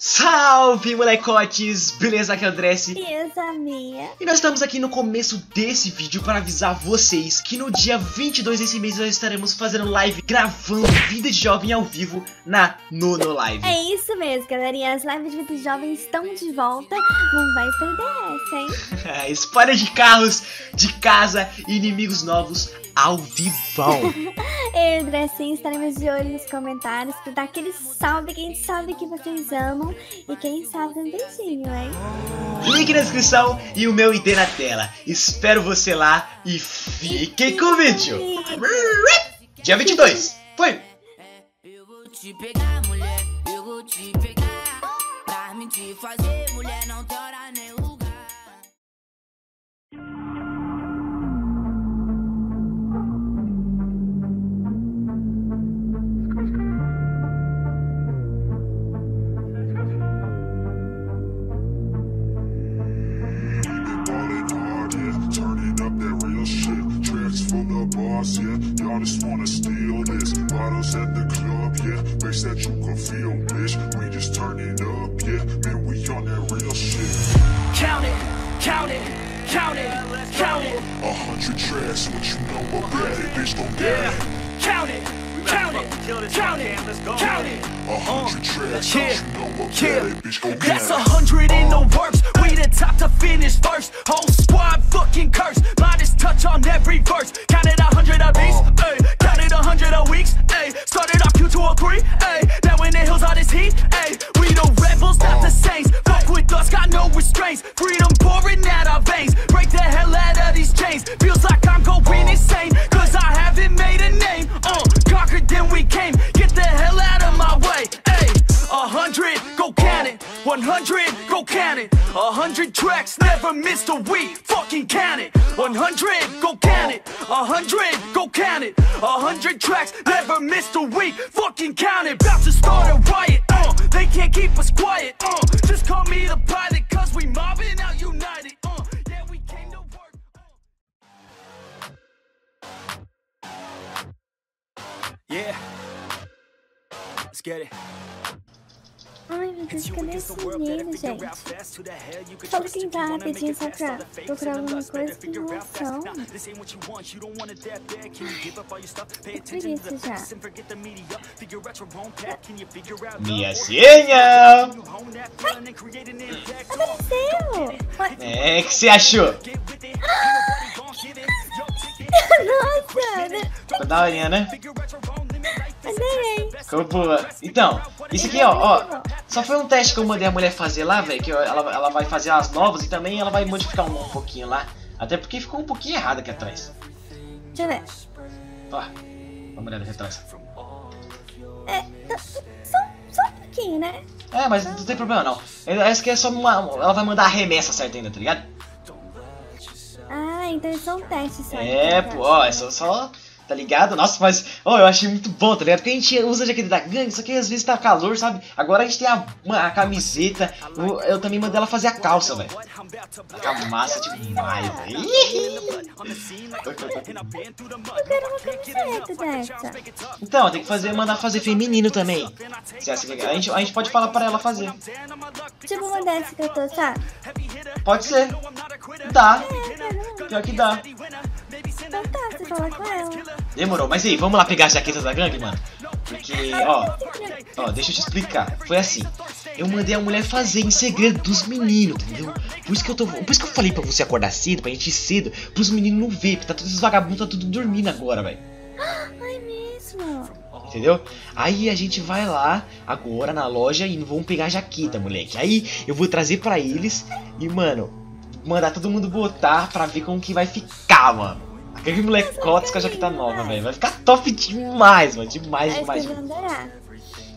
Salve, molecotes! Beleza? Aqui é o Dresse. Beleza, minha. E nós estamos aqui no começo desse vídeo para avisar vocês que no dia 22 desse mês nós estaremos fazendo live gravando Vida de Jovem ao vivo na Nono Live. É isso mesmo, galerinha. As lives de Vida de Jovem estão de volta. Não vai perder essa, hein? Spoiler de carros, de casa e inimigos novos ao vivão. Eu e o estaremos de olho nos comentários pra dar aquele salve que a gente sabe que vocês amam. E quem sabe um beijinho, hein? Link na descrição e o meu ID na tela. Espero você lá e fiquem com o vídeo. Dia 22. Foi! Eu vou te pegar, mulher, eu vou te pegar. Pra me te fazer, mulher, não tem hora nem count it, count it. A hundred tracks, what you know about it, bitch, gon' get it. Count it, count it, count it, count it. A hundred tracks, yeah, you know yeah. it, bitch, gon' get That's a hundred in the works. We the top to finish first. Whole squad fucking curse. Midas touch on every verse. Counted a hundred a beats, ayy. Counted a hundred a week, ayy. Started off Q203, ayy. Now in the hills all this heat, ayy. We the rebels, not the saints. Fuck with us, got no restraints. Freedom pouring out our veins. Break the hell out of these chains. Feels like I'm going insane. Cause I haven't made a name. Uh, conquered, then we came. 100, go count it. 100 tracks, never missed a week. Fucking count it. 100, go count it. 100, go count it. 100 tracks, never missed a week. Fucking count it. About to start a riot. Uh, they can't keep us quiet. Uh, just call me the pilot, cause we mobbing out united. Uh. Yeah, we came to work. Uh. Yeah. Let's get it. Ai, meu Deus, cadê esse menino, gente? Fala quem tá rapidinho só pra procurar alguma coisa que não são. Já. Minha senha! Apareceu! É, o que você achou? Nossa! né? Ficou daorinha, né? Adorei! Ficou boa. Então, isso aqui, ó, ó. Só foi um teste que eu mandei a mulher fazer lá, velho. Que ela, ela vai fazer as novas e também ela vai modificar um, um pouquinho lá. Até porque ficou um pouquinho errado aqui atrás. Deixa eu ver. Ó, dá uma olhada aqui atrás. É, só, só um pouquinho, né? É, mas não tem problema não. Essa aqui é só uma. Ela vai mandar a remessa certa ainda, tá ligado? Ah, então é só um teste só. É, pô, ó, é só, só. Tá ligado? Nossa, mas. Ó, eu achei muito bom, tá ligado? Porque a gente usa a jaqueta da gangue, só que às vezes tá calor, sabe? Agora a gente tem a, a camiseta. Eu, eu também mandei ela fazer a calça, velho. Fica massa demais, velho. Então, tem que fazer, mandar fazer feminino também. Se essa aqui- a, gente, a gente pode falar pra ela fazer. Tipo uma dessa que eu tô, sabe? Pode ser. Dá. É. Pior que dá. Então tá, você fala com ela. Demorou, mas aí, vamos lá pegar as jaquetas da gangue, mano? Porque, ó, ó, deixa eu te explicar. Foi assim, eu mandei a mulher fazer em segredo dos meninos, entendeu? Por isso que eu tô. Por isso que eu falei pra você acordar cedo, pra gente ir cedo, pros meninos não ver, porque tá todos os vagabundos, tá tudo dormindo agora, velho. Ai, mesmo. Entendeu? Aí a gente vai lá agora na loja e vamos pegar a jaqueta, moleque. Aí eu vou trazer pra eles e, mano, mandar todo mundo botar pra ver como que vai ficar, mano. Aquele molecotes com a jaqueta nova, velho. Vai ficar top demais, mano. Demais, que demais,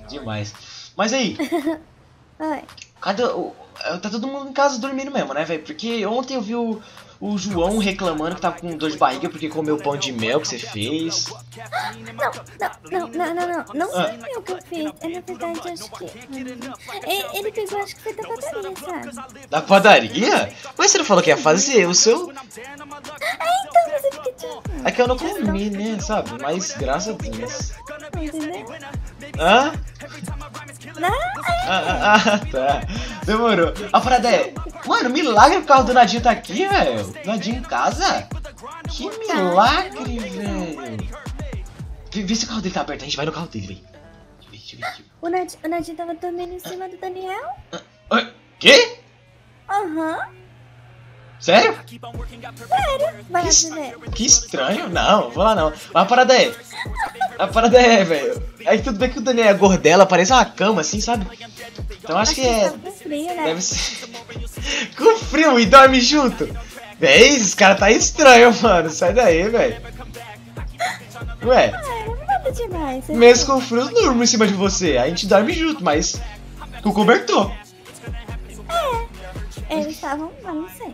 demais. Mas aí, Oi. cadê o. Tá todo mundo em casa dormindo mesmo, né, velho? Porque ontem eu vi o, o João reclamando que tava com dor de barriga porque comeu pão de mel que você fez. Não, não, não, não, não, não Ah. foi eu que eu fiz. É, na verdade, acho que. hum, Ele, pegou, acho que foi da padaria, sabe? Da padaria? Mas você não falou que ia fazer? O seu. Ah, então, mas eu fiquei tipo. É que eu não comi, né, sabe? Mas graças a Deus. Entendeu? Hã? Ah, ah, ah, tá. Demorou. A parada é. Mano, milagre o carro do Nadinho tá aqui, velho. Nadinho em casa? Que milagre, velho. Vê, vê se o carro dele tá aberto. A gente vai no carro dele, velho. Deixa eu ver, deixa eu ver. O Nadinho, o Nadinho tava dormindo em cima do Daniel? Oi, Quê? Aham. Sério? Sério? Vai Que, que estranho. Não, vou lá não. Mas a parada é. A parada é, velho. Aí tudo bem que o Daniel é gordela, parece uma cama, assim, sabe? Então acho que é. Tá com frio, né? Deve ser. Com frio e dorme junto. Véi, esse cara tá estranho, mano. Sai daí, velho. Ué, Ah, não nada demais. mesmo com frio, eu durmo em cima de você. A gente dorme junto, mas. Com cobertor. Eles estavam, não sei.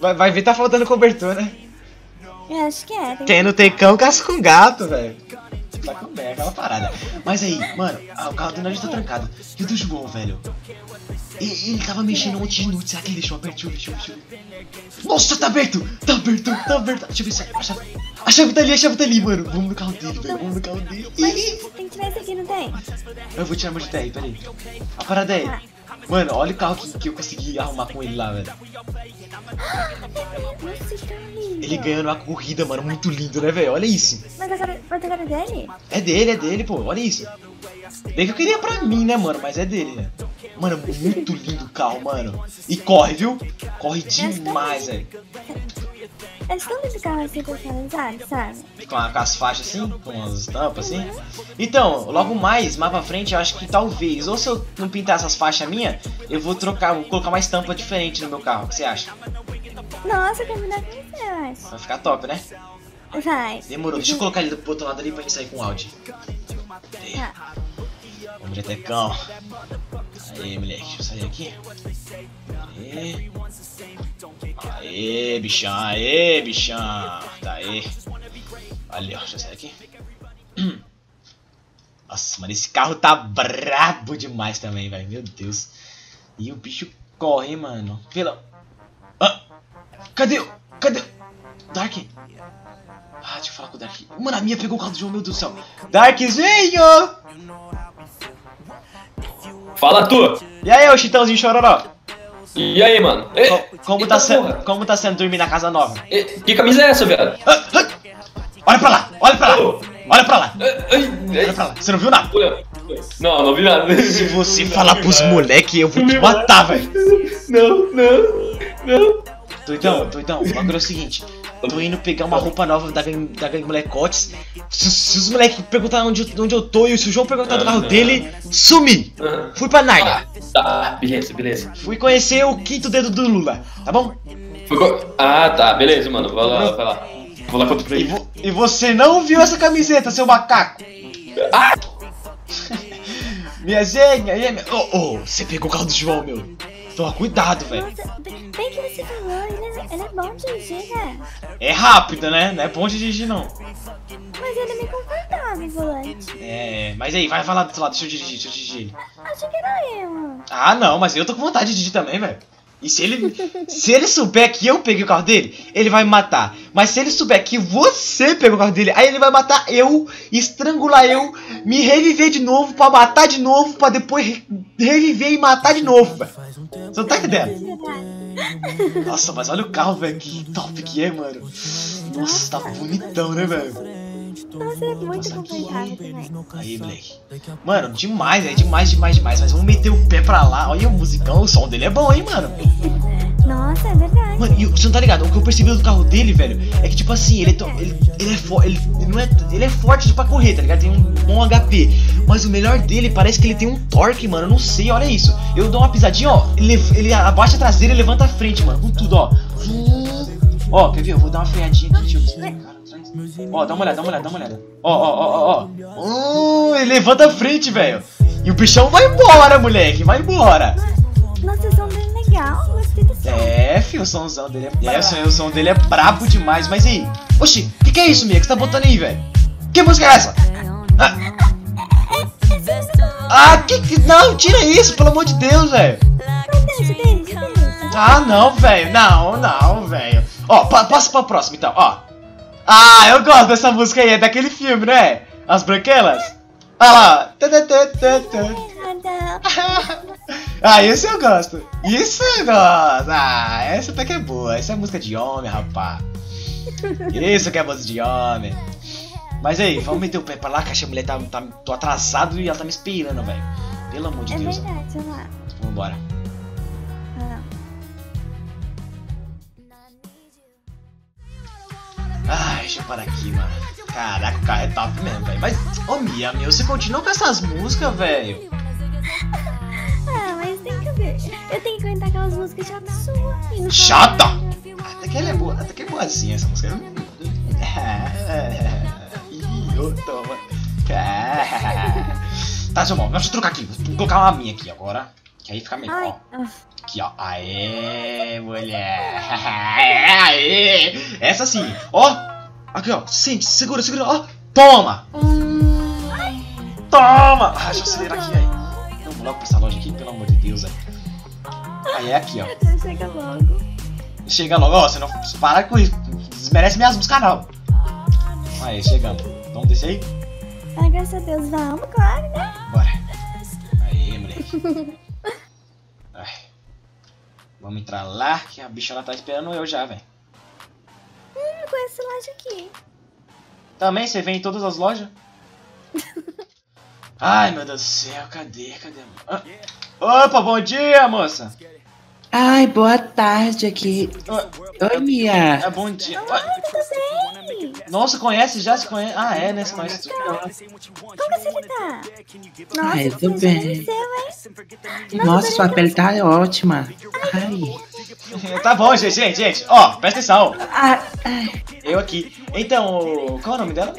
Vai, vai ver, tá faltando cobertor, né? Eu acho que é. Tem... Quem não tem cão, caça com gato, velho. Tá com merda, aquela parada. Mas aí, mano, ah, o carro do Nerd tá trancado. E o do João, velho? Ele, ele tava mexendo um monte de nudes. Será que ele deixou aberto? Deixa eu ver, deixa eu ver. Nossa, tá aberto! Tá aberto, tá aberto. Deixa eu ver se a chave. A chave tá ali, a chave tá ali, mano. Vamos no carro dele, velho. Vamos no carro dele. Ih, tem que tirar esse aqui, não tem? Eu vou tirar meu de TR, peraí. A parada é. Mano, olha o carro que, que eu consegui arrumar com ele lá, velho. Ele ganhando uma corrida, mano. Muito lindo, né, velho? Olha isso. Mas a cara, mas a cara dele? É dele, é dele, pô. Olha isso. Bem que eu queria pra mim, né, mano? Mas é dele, né? Mano, muito lindo o carro, mano. E corre, viu? Corre demais, velho. Estão nesse carro assim personalizado, sabe? Com, a- com as faixas assim, com as estampas assim. Então, logo mais, mais pra frente, eu acho que talvez, ou se eu não pintar essas faixas minhas, eu vou trocar, vou colocar uma estampa diferente no meu carro. O que você acha? Nossa, combinar com você, eu acho. Vai ficar top, né? Vai. Demorou, deixa eu colocar ele pro outro lado ali pra gente sair com áudio. Aí, Tá. vamos de Aí, moleque, deixa eu sair aqui. Aê. Aê, bichão, aê, bichão. Tá aí. Valeu, deixa eu sair aqui. Nossa, mano, esse carro tá brabo demais também, velho. Meu Deus. E o bicho corre, mano. Pela. Ah, cadê? Cadê? Dark? Ah, deixa eu falar com o Dark. Mano, a minha pegou o carro do João, meu Deus do céu. Darkzinho! Fala tu! E aí, ô Chitãozinho Chororó? E aí, mano? E, Co- Como tá, sendo, como tá sendo dormir na casa nova? E, que camisa é essa, viado? Ah, ah! Olha pra lá, olha pra lá, olha pra lá, olha pra lá. Você não viu nada? Não, não vi nada. Se você falar pros moleque, eu vou te matar, velho. Não, não, não. Doidão, doidão, o bagulho é o seguinte. Tô indo pegar uma roupa nova da gangue, da gangue Molecotes. Se, se os moleques perguntarem onde, onde eu tô e se o João perguntar do carro dele, sumi! Ah, Fui pra Narnia. Tá, beleza, beleza. Fui conhecer o quinto dedo do Lula, tá bom? Ah, tá, beleza, mano. Vai lá, vai lá. Vou lá contra o E, e você não viu essa camiseta, seu macaco? Ah! Minha aí, minha... Oh, oh, você pegou o carro do João, meu. Toma cuidado, velho. Bem que você falou, ele é, ele é bom de dirigir, né? É rápido, né? Não é bom de dirigir, não. Mas ele é meio confortável volante. É, mas aí, vai, vai lá do outro lado, deixa eu dirigir, deixa eu dirigir. Achei que era eu. Ah, não, mas eu tô com vontade de dirigir também, velho. E se ele, se ele souber que eu peguei o carro dele, ele vai me matar. Mas se ele souber que você pegou o carro dele, aí ele vai matar eu, estrangular eu, me reviver de novo, pra matar de novo, pra depois re- reviver e matar de novo, velho. Você não tá entendendo? Nossa, mas olha o carro, velho, que top que é, mano. Nossa, tá bonitão, né, velho? Nossa, é muito também. Aí, moleque. Mano, demais, é demais, demais, demais. Mas vamos meter o pé pra lá. Olha o musicão, o som dele é bom, hein, mano. Nossa, é verdade. Mano, e você não tá ligado? O que eu percebi do carro dele, velho, é que tipo assim, ele é, ele, ele é forte, ele, não é, ele é forte pra correr, tá ligado? Tem um bom HP. Mas o melhor dele parece que ele tem um torque, mano. Eu não sei, olha isso. Eu dou uma pisadinha, ó. Ele, ele abaixa a traseira e levanta a frente, mano. Com tudo, ó. Ó, quer ver? Eu vou dar uma freadinha aqui, deixa eu ver. Ó, dá uma olhada, dá uma olhada, dá uma olhada. Ó, ó, ó, ó, ó. Uh, ele levanta a frente, velho. E o bichão vai embora, moleque. Vai embora. É, filho, o somzão dele é. É, o som- dele é brabo demais, mas e aí? Oxi, que que é isso, Mia? que você tá botando aí, velho? Que música é essa? Ah, ah, que que. Não, tira isso, pelo amor de Deus, velho. Ah, não, velho. Não, não, velho. Ó, pa- passa pra próxima então, ó. Ah, eu gosto dessa música aí, é daquele filme, né? As Branquelas? Ah lá. Ah, isso eu gosto. Isso eu gosto. Ah, essa até que é boa. Essa é música de homem, rapá. Isso que é música de homem. Mas aí, vamos meter o pé pra lá, que a mulher tá, tá. Tô atrasado e ela tá me esperando, velho. Pelo amor de É Deus. verdade, olha lá. Vambora. Ah, Ai, deixa eu parar aqui, mano. Caraca, o carro é top mesmo, velho. Mas, ô Mia, meu, você continua com essas músicas, velho? Ah, mas tem que ver. Eu tenho que cantar aquelas músicas chatas suas. Chata! Até que ela é boa, até que é boazinha essa música. Ih, ô, toma. Tá, seu bom, deixa eu trocar aqui. Vou colocar uma minha aqui agora. Que aí fica melhor. Ai, ah, Aqui, ó. Aê, mulher. Aê. Essa sim. Ó. Aqui, ó. Sente, segura, segura. Ó. Toma. Toma. Ah, deixa eu acelerar aqui, aí. Logo pra essa loja aqui, pelo amor de Deus, aí. Aí é aqui, ó. chega logo. Chega logo, ó, você não para com isso. Desmerece minhas músicas, não. Aí, chegamos. Vamos descer aí? Ai, graças a Deus, vamos, claro, né? Bora. Aí, moleque. Vamos entrar lá, que a bichona tá esperando eu já, velho. Hum, com essa loja aqui. Também, você vem em todas as lojas? Ai, meu Deus do céu, cadê, cadê? Ah. Opa, bom dia, moça. Ai, boa tarde aqui. Ah, Oi, Mia. É bom dia. Ah, Ai, tudo bem? Nossa, conhece já? Se conhece? Ah, é, né? Você conhece tudo. Como que você tá? Nossa, Ai, tudo bem. envelheceu, hein? Nossa, sua pele tá ótima. Ai. Tá bom, gente, gente, gente. Ó, presta atenção. Ah, ai. Eu aqui. Então, qual é o nome dela?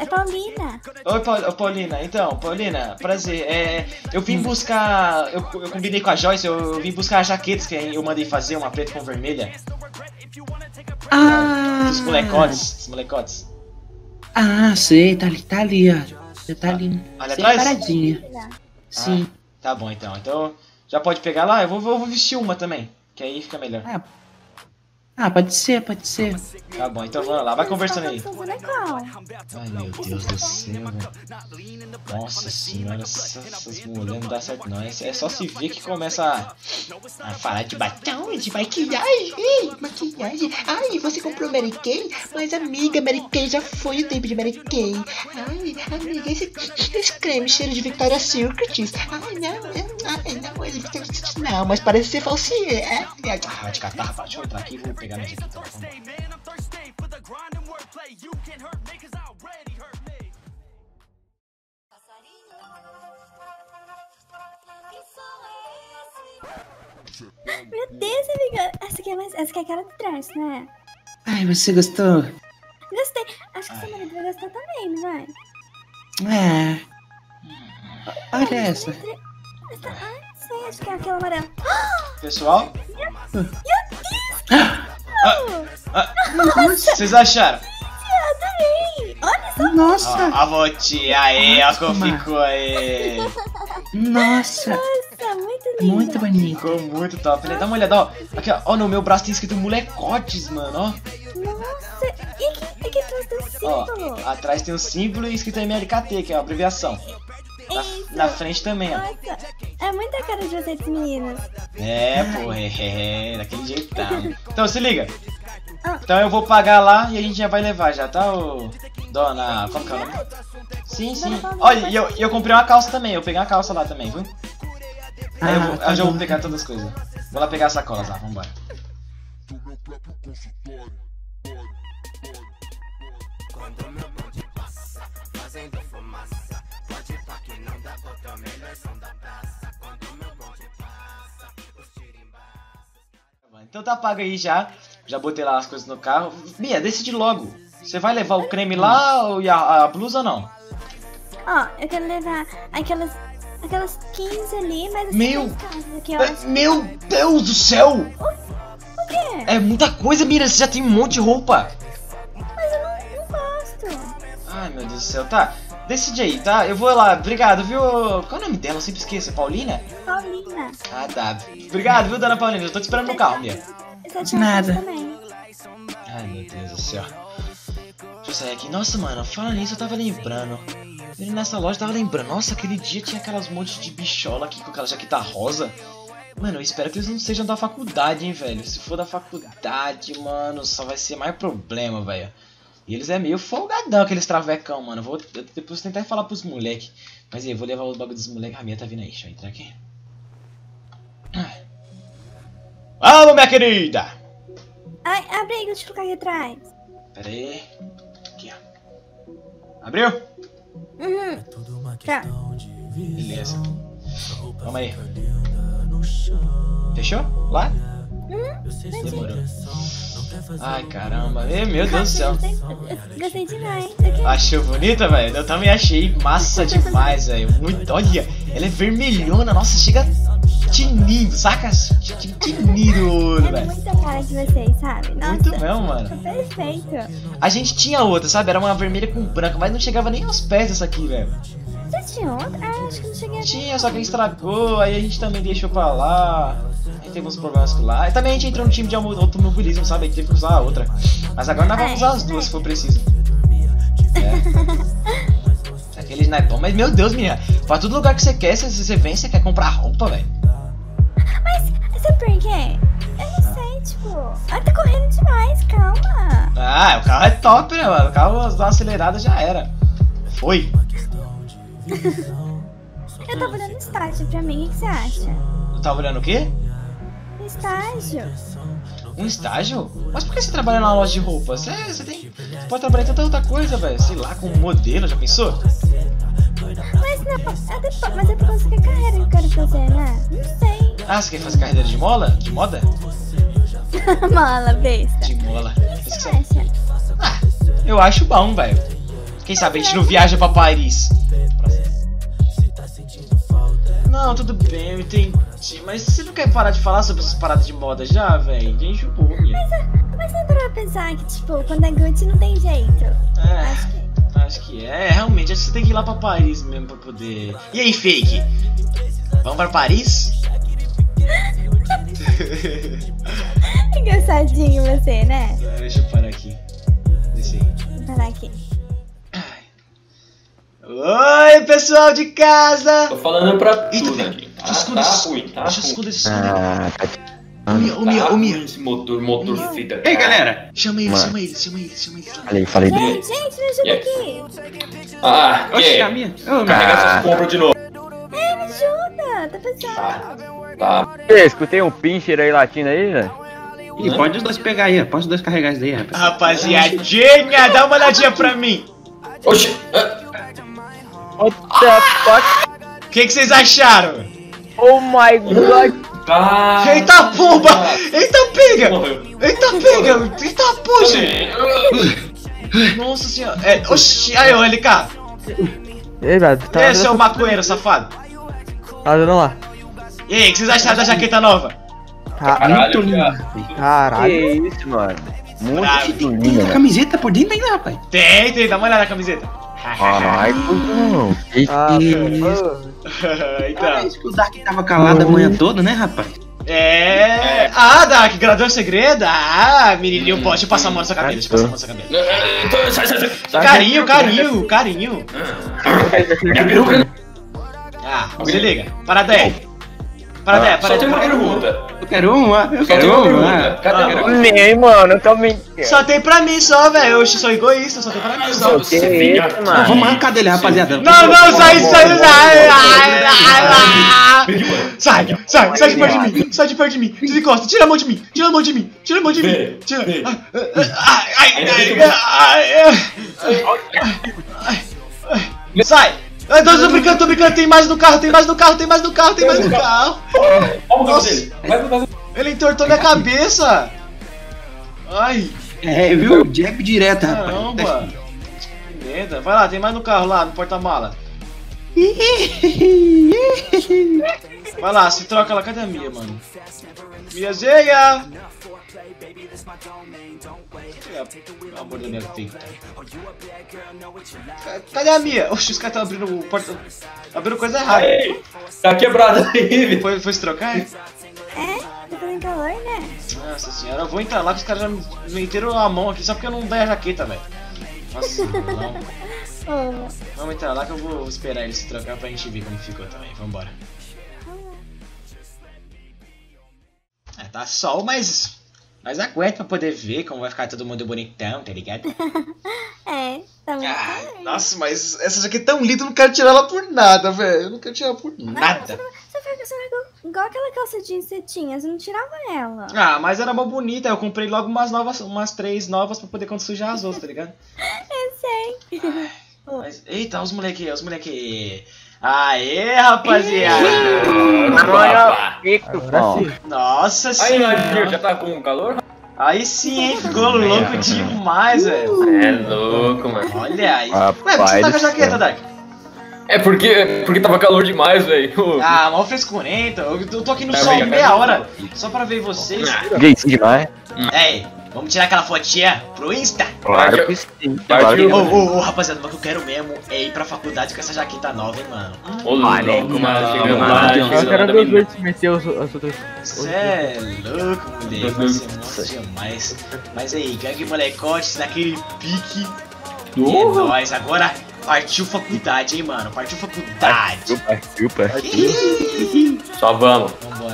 É Paulina. Oi, ô, Paulina. Então, Paulina, prazer. É, eu vim buscar. Eu, eu combinei com a Joyce, eu vim buscar as jaquetas que eu mandei fazer, uma preta com vermelha. Ah. Dos molecotes. Dos molecotes. Ah, sei, tá ali, tá ali, ó. Você tá ali. Ali Sei, atrás? paradinha. Sim. Tá bom, então. Então, já pode pegar lá? Eu vou, vou, vou vestir uma também. Que aí fica melhor. Ah. Ah, pode ser, pode ser. Tá bom, então vamos lá. Vai conversando aí. Tá? Ai, meu Deus do céu, velho. Nossa senhora, essas, essas mulheres não dá certo não. É, é só se ver que começa a, a falar de batom, de maquiagem. Ei, maquiagem. Ai, você comprou Mary Kay? Mas amiga, Mary Kay já foi o tempo de Mary Kay. Ai, amiga, esse, esse creme cheiro de Victoria's Secret. Ai, não, não, ai, não, Secret não, mas parece ser falsier. É, é. Ah, vai te catar, rapaz. Deixa eu entrar aqui e vou pegar minha. Meu Deus, amiga. Essa aqui é, mais... Essa aqui é aquela de trás, não é? Ai, você gostou? Gostei. Acho que seu marido vai gostar também, não vai? É. Olha essa. Essa... Ai, não sei. Acho que é aquela amarela. Pessoal, Oh, o que vocês acharam? adorei. Olha só. Ó, Nossa, a votinha aí, ó como ficou aí. nossa. Nossa, muito linda. Muito bonito. Ficou muito top, né? Dá uma olhada, ó. Aqui, ó. Ó, no meu braço tem escrito molecotes, mano, ó. Nossa. E aqui, aqui atrás do Ó, símbolo. atrás tem um símbolo e escrito MLKT, que é a abreviação. Na, na frente também, ó. Nossa, é muita cara de vocês, meninas. É, pô, é, é, daquele jeitão. Então, se liga. Ah. Então eu vou pagar lá e a gente já vai levar já, tá, ô... Dona... Como que é o nome? Sim, sim. Olha, e eu, eu comprei uma calça também. Eu peguei uma calça lá também, viu? Aí eu, vou, tá eu já vou bom. pegar todas as coisas. Vou lá pegar as sacolas lá, vambora. Então tá pago aí já. Já botei lá as coisas no carro. Mia, decide logo. Você vai levar o creme lá ou a, a blusa ou não? Ó, eu quero levar aquelas, aquelas 15 ali, mas Meu! aqui, É. Meu Deus do céu! O quê? É muita coisa, Mira. Você já tem um monte de roupa. Mas eu não, não gosto. Ai, meu Deus do céu. Tá, decide aí, tá? Eu vou lá. Obrigado, viu? Qual é o nome dela? Eu sempre esqueço. É Paulina? Paulina. Ah, tá. Obrigado, viu, dona Paulina? Eu tô te esperando no carro. Essa De nada. Também. Ai, meu Deus do céu. Deixa eu sair aqui. Nossa, mano, falando nisso, eu tava lembrando. Ele nessa loja tava lembrando, nossa, aquele dia tinha aquelas montes de bichola aqui com aquela jaqueta rosa. Mano, eu espero que eles não sejam da faculdade, hein, velho. Se for da faculdade, mano, só vai ser mais problema, velho. E eles é meio folgadão, aqueles travecão, mano. Vou eu depois tentar falar pros moleque. Mas aí, eu vou levar o bagulho dos moleques. A minha tá vindo aí, deixa eu entrar aqui. Vamos, minha querida! Ai, abre aí, deixa eu colocar aqui atrás. Pera aí. Aqui, ó. Abriu? Uhum. Tá. Beleza. Vamos aí. Fechou? Lá? Demorou. Ai, caramba. Ei, meu Deus do céu. Gostei, demais. Aqui. Achou bonita, velho? Eu também achei massa demais, velho. Muito. Olha, ela é vermelhona. Nossa, chega tinindo, saca? Tinindo o olho, velho. muita cara de vocês, sabe? Nossa. Muito mesmo, mano. Perfeito. A gente tinha outra, sabe? Era uma vermelha com branco, mas não chegava nem aos pés dessa aqui, velho. Vocês tinham outra? Ah, acho que não cheguei a Tinha, só que estragou, aí a gente também deixou pra lá. Aí teve uns problemas com lá. E também a gente entrou no time de auto- automobilismo, sabe? Aí teve que usar a outra. Mas agora nós vamos usar as duas se for preciso. É. Aquele sniper. Mas meu Deus, menina, pra todo lugar que você quer, se você vem, você quer comprar roupa, velho. Mas sabe por quê? Eu não sei, tipo. Ah, tá correndo demais, calma. Ah, o carro é top, né, mano? O carro dá acelerada já era. Foi. Eu tava olhando estágio pra mim, o que que você acha? Eu tava olhando o quê? Estágio? Um estágio? Mas por que você trabalha na loja de roupa? Você, você tem. Você pode trabalhar em tanta outra coisa, velho. Sei lá, com modelo, já pensou? Mas não, é depois, mas é por causa que a carreira que eu quero fazer, né? Não sei. Ah, você quer fazer carreira de mola? De moda? Mala, besta. De mola. O que você acha? Ah, eu acho bom, velho. Quem sabe a gente não viaja pra Paris? Não, tudo bem, eu entendi. Mas você não quer parar de falar sobre essas paradas de moda já, velho? Já enjoou, minha. Mas não parou pra pensar que, tipo, quando é Gucci não tem jeito. É, Acho que. acho que é. É, Realmente, acho que você tem que ir lá pra Paris mesmo pra poder. E aí, fake? Vamos pra Paris? Engraçadinho você, né? Deixa eu parar aqui. Aí. Vou parar aqui. Oi, pessoal de casa! Tô falando pra Eita, tudo aqui. Deixa Tá, eu esconder tá esse- ruim, tá ruim. esconder esse esconder. Ah, tá. Ô, Mia, ô, Mia, Tá ô, esse motor, motor fita. Ei, galera! Chama Mano. chama eles, chama eles, chama eles lá. Falei, falei dele. Gente, gente, me ajuda aqui. Ah, que Oxe, a minha. Carrega essas compras de novo. Ei, me ajuda. Tá pesado. Tá, tá. Ei, escutei um pincher aí latindo aí, velho. Ih, pode os dois pegar aí, ó. pode os dois carregar isso daí, rapaz. Rapaziadinha, dá uma olhadinha pra mim. Oxi! ah, What the fuck? O que, que vocês acharam? Oh my god! Tá. Eita pomba! Eita pega! Eita pega! Eita puxa! Também. Nossa senhora! É, oxi, aí, ô LK! Ei, velho, tá aí, seu maconheiro safado? Tá dando lá. E aí, o que vocês acharam da jaqueta nova? Tá, Caralho, lindo. cara. caralho. Que isso, mano. Muito linda, Tem velho. camiseta por dentro ainda, rapaz. Tem, tem, dá uma olhada na camiseta. Caralho, não. Que Ah? Ah, então, que o Dark tava calado a manhã toda, né, rapaz? é. Ah, Dark, gradou o segredo? Ah, menininho, pode. Passar a mão na sua cabelo, deixa eu passar a mão na sua. Então, sai. Carinho, carinho, carinho. Ah, se liga. Parada aí. Parada aí, Só parada tem uma pergunta. Eu quero uma, eu Só tem quero uma. Cadê Ah. Nem, mano, eu tô mentindo. Só tem pra mim só, velho. Eu sou egoísta, só tem pra mim só. Você Não, mano? vamos arrancar dele, rapaziada. Não, não, sai, sai, sai, sai, sai, sai, sai de perto de mim, sai de perto de mim, desencosta, tira a mão de mim, tira a mão de mim, tira a mão de mim, tira, ai, ai, ai, ai, ai, eu tô, brincando, tô brincando, tem mais no carro, tem mais no carro, tem mais no carro, tem mais no carro, Olha o dele. Vai. ele entortou minha cabeça, ai, É, viu? Jab direto, rapaz. caramba, que merda, vai lá, tem mais no carro lá, no porta-mala, vai lá, se troca lá, cadê a Mia, mano? Miazinha! Pelo amor da minha vida. Ca- Cadê a Mia? Oxe, os caras estão abrindo o porta. Abrindo coisa errada. Ei, Tá quebrado aí. Foi, foi se trocar? É? Tá calor, né? Nossa senhora, eu vou entrar lá que os caras já me meteram a mão aqui só porque eu não dei a jaqueta, velho. Nossa, não. Vamos entrar lá que eu vou esperar eles se trocar pra gente ver como ficou também. Vambora. É, tá sol, mas. Mas aguenta pra poder ver como vai ficar todo mundo bonitão, tá ligado? é, tá muito Ah, nossa, mas essa jaqueta é tão linda, eu não quero tirar ela por nada, velho. Eu não quero tirar ela por nada. Você foi, você foi igual, igual aquela calça jeans que você tinha, você não tirava ela. Ah, mas era mó bonita. Eu comprei logo umas novas, umas três novas pra poder quando sujar as outras, tá ligado? Eu sei. Mas, eita, os moleque, os moleque. Aê, rapaziada! Nossa Aí, senhora! Nadir, já tá com calor? Aí sim, hein? Ficou louco demais, velho. É louco, mano. Olha aí. Ué, por que você tá com a jaqueta, Dark? É porque, porque tava calor demais, velho. Ah, mal frescurento. Eu eu tô aqui no Tá sol bem, meia tá hora só pra ver vocês. Gay demais. Ei, vamos tirar aquela fotinha pro Insta? Claro que sim. Ô, ô, ô, rapaziada, mas o que eu quero mesmo é ir pra faculdade com essa jaqueta nova, hein, mano. Ô, louco, mano. Eu quero lá, ver os dois se meter os, as outras. Cê é louco, moleque. Vai ser monstro demais. Mas aí, gangue molecotes naquele pique. E é nóis. Agora partiu faculdade, hein, mano. Partiu faculdade. Partiu, partiu, partiu. Só vamos. Vambora.